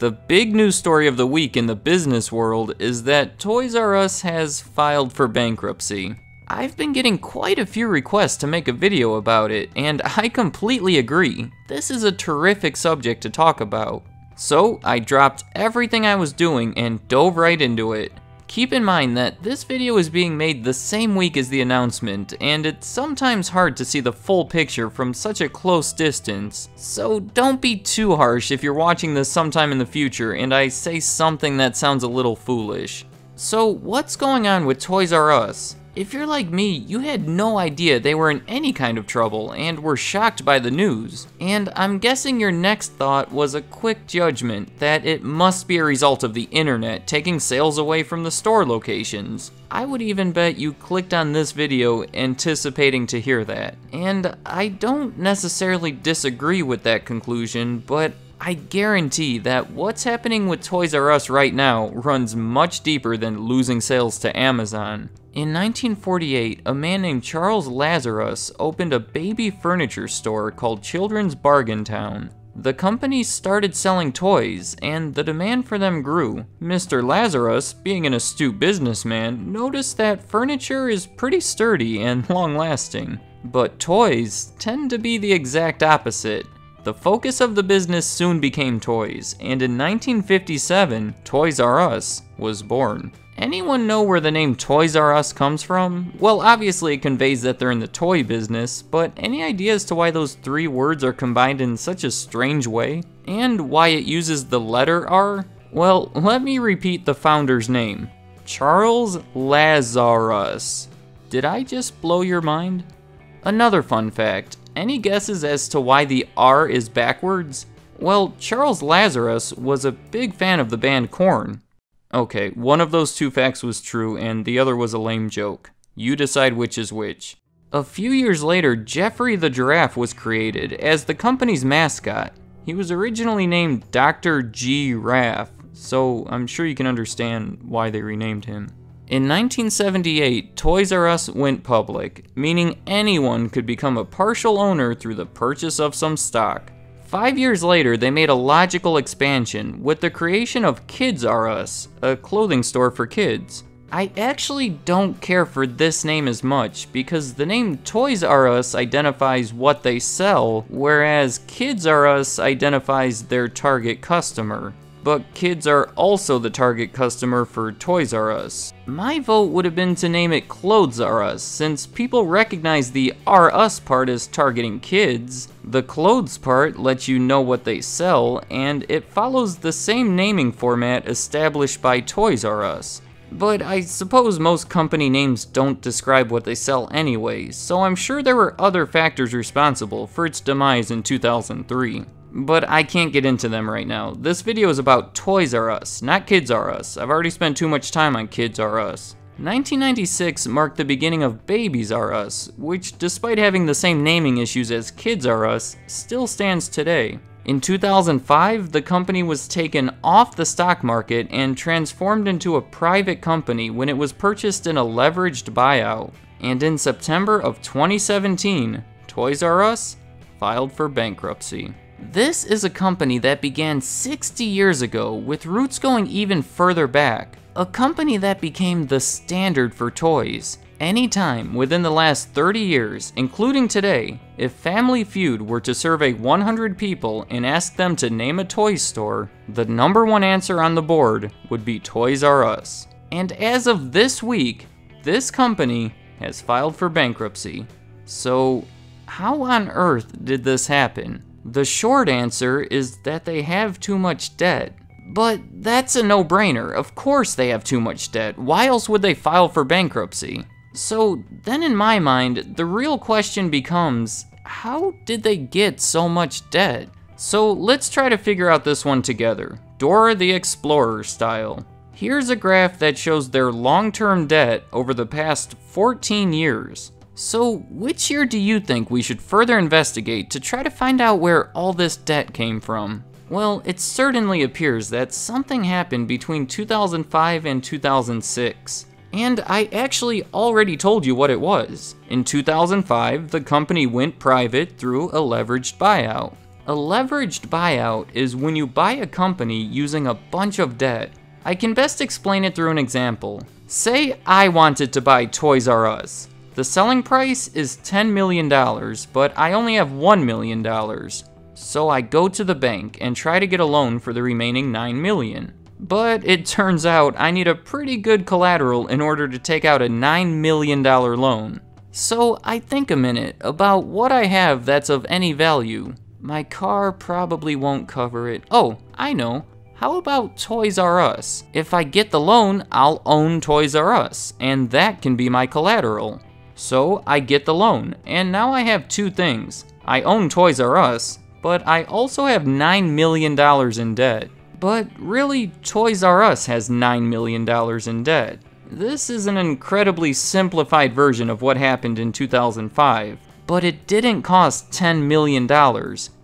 The big news story of the week in the business world is that Toys R Us has filed for bankruptcy. I've been getting quite a few requests to make a video about it, and I completely agree. This is a terrific subject to talk about. So, I dropped everything I was doing and dove right into it. Keep in mind that this video is being made the same week as the announcement, and it's sometimes hard to see the full picture from such a close distance, so don't be too harsh if you're watching this sometime in the future and I say something that sounds a little foolish. So what's going on with Toys R Us? If you're like me, you had no idea they were in any kind of trouble and were shocked by the news. And I'm guessing your next thought was a quick judgment that it must be a result of the internet taking sales away from the store locations. I would even bet you clicked on this video anticipating to hear that. And I don't necessarily disagree with that conclusion, but I guarantee that what's happening with Toys R Us right now runs much deeper than losing sales to Amazon. In 1948, a man named Charles Lazarus opened a baby furniture store called Children's Bargain Town. The company started selling toys, and the demand for them grew. Mr. Lazarus, being an astute businessman, noticed that furniture is pretty sturdy and long lasting. But toys tend to be the exact opposite. The focus of the business soon became toys, and in 1957, Toys R Us was born. Anyone know where the name Toys R Us comes from? Well, obviously it conveys that they're in the toy business, but any idea as to why those three words are combined in such a strange way? And why it uses the letter R? Well, let me repeat the founder's name. Charles Lazarus. Did I just blow your mind? Another fun fact, any guesses as to why the R is backwards? Well, Charles Lazarus was a big fan of the band Korn, Okay, one of those two facts was true and the other was a lame joke. You decide which is which. A few years later, Geoffrey the Giraffe was created as the company's mascot. He was originally named Dr. G. Raff, so I'm sure you can understand why they renamed him. In 1978, Toys R Us went public, meaning anyone could become a partial owner through the purchase of some stock. Five years later, they made a logical expansion with the creation of Kids R Us, a clothing store for kids. I actually don't care for this name as much because the name Toys R Us identifies what they sell, whereas Kids R Us identifies their target customer but kids are also the target customer for Toys R Us. My vote would have been to name it Clothes R Us, since people recognize the R Us part as targeting kids. The clothes part lets you know what they sell, and it follows the same naming format established by Toys R Us. But I suppose most company names don't describe what they sell anyway, so I'm sure there were other factors responsible for its demise in 2003 but I can't get into them right now. This video is about Toys R Us, not Kids R Us. I've already spent too much time on Kids R Us. 1996 marked the beginning of Babies R Us, which despite having the same naming issues as Kids R Us, still stands today. In 2005, the company was taken off the stock market and transformed into a private company when it was purchased in a leveraged buyout. And in September of 2017, Toys R Us filed for bankruptcy. This is a company that began 60 years ago with roots going even further back. A company that became the standard for toys. Anytime within the last 30 years, including today, if Family Feud were to survey 100 people and ask them to name a toy store, the number one answer on the board would be Toys R Us. And as of this week, this company has filed for bankruptcy. So, how on earth did this happen? The short answer is that they have too much debt. But that's a no-brainer. Of course they have too much debt. Why else would they file for bankruptcy? So then in my mind, the real question becomes, how did they get so much debt? So let's try to figure out this one together, Dora the Explorer style. Here's a graph that shows their long-term debt over the past 14 years. So, which year do you think we should further investigate to try to find out where all this debt came from? Well, it certainly appears that something happened between 2005 and 2006. And I actually already told you what it was. In 2005, the company went private through a leveraged buyout. A leveraged buyout is when you buy a company using a bunch of debt. I can best explain it through an example. Say I wanted to buy Toys R Us. The selling price is $10 million, but I only have $1 million. So I go to the bank and try to get a loan for the remaining 9 million. But it turns out I need a pretty good collateral in order to take out a $9 million loan. So I think a minute about what I have that's of any value. My car probably won't cover it. Oh, I know. How about Toys R Us? If I get the loan, I'll own Toys R Us, and that can be my collateral. So I get the loan, and now I have two things. I own Toys R Us, but I also have $9 million in debt. But really, Toys R Us has $9 million in debt. This is an incredibly simplified version of what happened in 2005, but it didn't cost $10 million.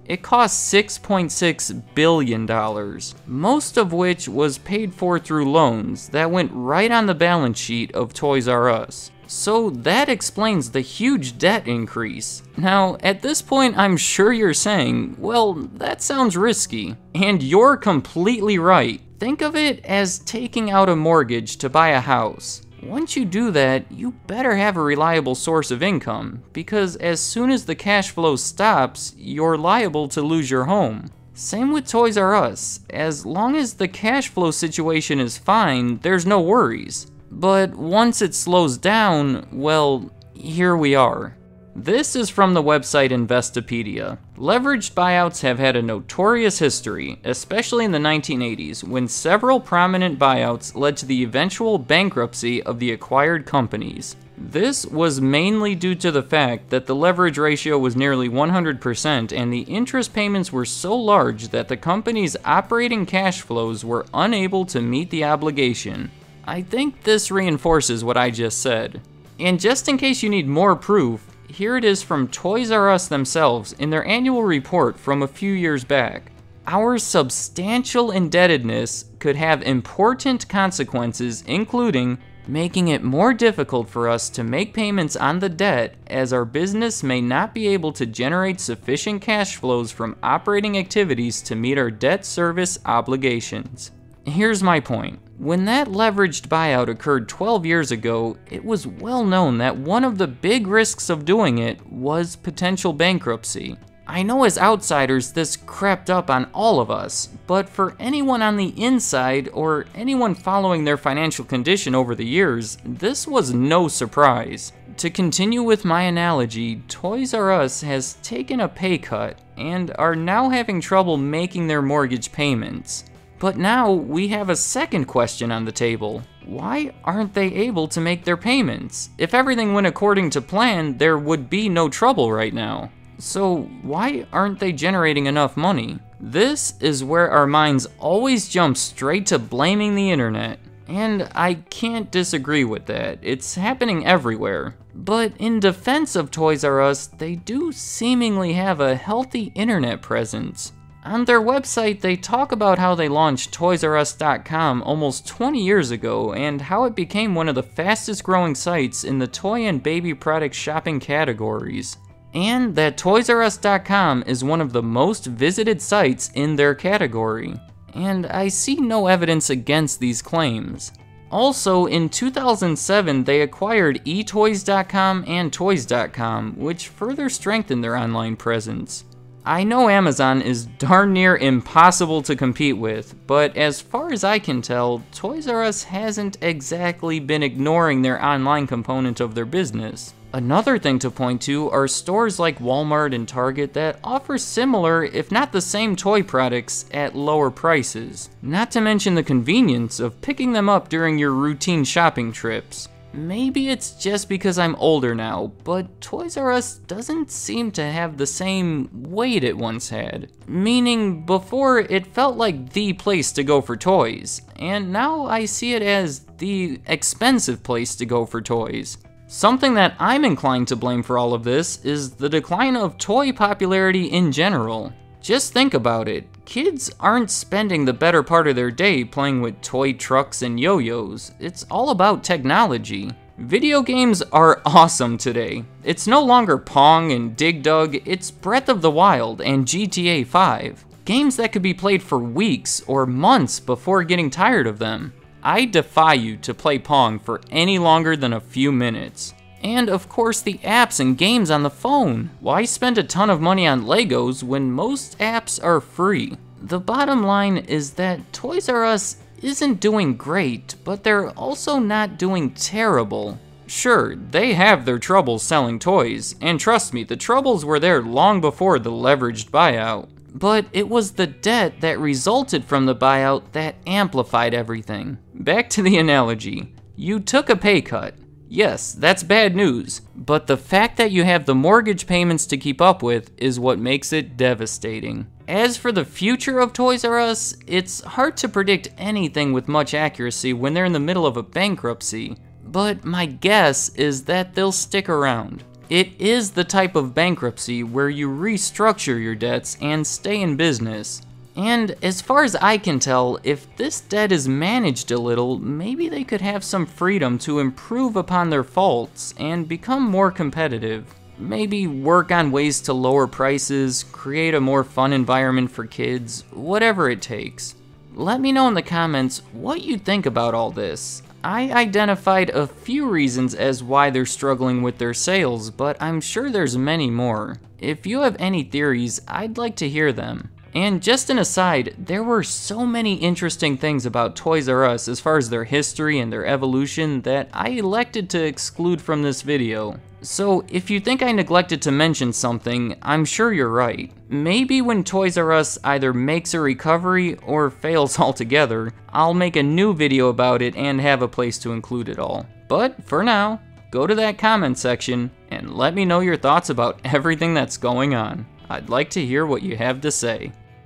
It cost $6.6 billion, most of which was paid for through loans that went right on the balance sheet of Toys R Us. So that explains the huge debt increase. Now, at this point, I'm sure you're saying, well, that sounds risky. And you're completely right. Think of it as taking out a mortgage to buy a house. Once you do that, you better have a reliable source of income, because as soon as the cash flow stops, you're liable to lose your home. Same with Toys R Us. As long as the cash flow situation is fine, there's no worries. But once it slows down, well, here we are. This is from the website Investopedia. Leveraged buyouts have had a notorious history, especially in the 1980s, when several prominent buyouts led to the eventual bankruptcy of the acquired companies. This was mainly due to the fact that the leverage ratio was nearly 100% and the interest payments were so large that the company's operating cash flows were unable to meet the obligation. I think this reinforces what I just said. And just in case you need more proof, here it is from Toys R Us themselves in their annual report from a few years back. Our substantial indebtedness could have important consequences, including making it more difficult for us to make payments on the debt as our business may not be able to generate sufficient cash flows from operating activities to meet our debt service obligations. Here's my point. When that leveraged buyout occurred 12 years ago, it was well known that one of the big risks of doing it was potential bankruptcy. I know as outsiders this crept up on all of us, but for anyone on the inside or anyone following their financial condition over the years, this was no surprise. To continue with my analogy, Toys R Us has taken a pay cut and are now having trouble making their mortgage payments. But now we have a second question on the table. Why aren't they able to make their payments? If everything went according to plan, there would be no trouble right now. So why aren't they generating enough money? This is where our minds always jump straight to blaming the internet. And I can't disagree with that. It's happening everywhere. But in defense of Toys R Us, they do seemingly have a healthy internet presence. On their website, they talk about how they launched ToysRUs.com almost 20 years ago and how it became one of the fastest growing sites in the toy and baby product shopping categories. And that ToysRUs.com is one of the most visited sites in their category. And I see no evidence against these claims. Also, in 2007, they acquired eToys.com and Toys.com, which further strengthened their online presence. I know Amazon is darn near impossible to compete with, but as far as I can tell, Toys R Us hasn't exactly been ignoring their online component of their business. Another thing to point to are stores like Walmart and Target that offer similar, if not the same toy products at lower prices. Not to mention the convenience of picking them up during your routine shopping trips. Maybe it's just because I'm older now, but Toys R Us doesn't seem to have the same weight it once had. Meaning, before it felt like the place to go for toys, and now I see it as the expensive place to go for toys. Something that I'm inclined to blame for all of this is the decline of toy popularity in general. Just think about it. Kids aren't spending the better part of their day playing with toy trucks and yo-yos. It's all about technology. Video games are awesome today. It's no longer Pong and Dig Dug, it's Breath of the Wild and GTA 5. Games that could be played for weeks or months before getting tired of them. I defy you to play Pong for any longer than a few minutes. And of course the apps and games on the phone. Why spend a ton of money on Legos when most apps are free? The bottom line is that Toys R Us isn't doing great, but they're also not doing terrible. Sure, they have their troubles selling toys, and trust me, the troubles were there long before the leveraged buyout. But it was the debt that resulted from the buyout that amplified everything. Back to the analogy. You took a pay cut, Yes, that's bad news, but the fact that you have the mortgage payments to keep up with is what makes it devastating. As for the future of Toys R Us, it's hard to predict anything with much accuracy when they're in the middle of a bankruptcy, but my guess is that they'll stick around. It is the type of bankruptcy where you restructure your debts and stay in business, and as far as I can tell, if this debt is managed a little, maybe they could have some freedom to improve upon their faults and become more competitive. Maybe work on ways to lower prices, create a more fun environment for kids, whatever it takes. Let me know in the comments what you think about all this. I identified a few reasons as why they're struggling with their sales, but I'm sure there's many more. If you have any theories, I'd like to hear them. And just an aside, there were so many interesting things about Toys R Us as far as their history and their evolution that I elected to exclude from this video. So if you think I neglected to mention something, I'm sure you're right. Maybe when Toys R Us either makes a recovery or fails altogether, I'll make a new video about it and have a place to include it all. But for now, go to that comment section and let me know your thoughts about everything that's going on. I'd like to hear what you have to say.